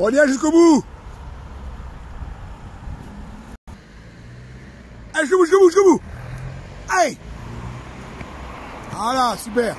On y est jusqu'au bout. Allez, jusqu'au bout, jusqu'au bout, jusqu'au bout. Allez. Voilà, super.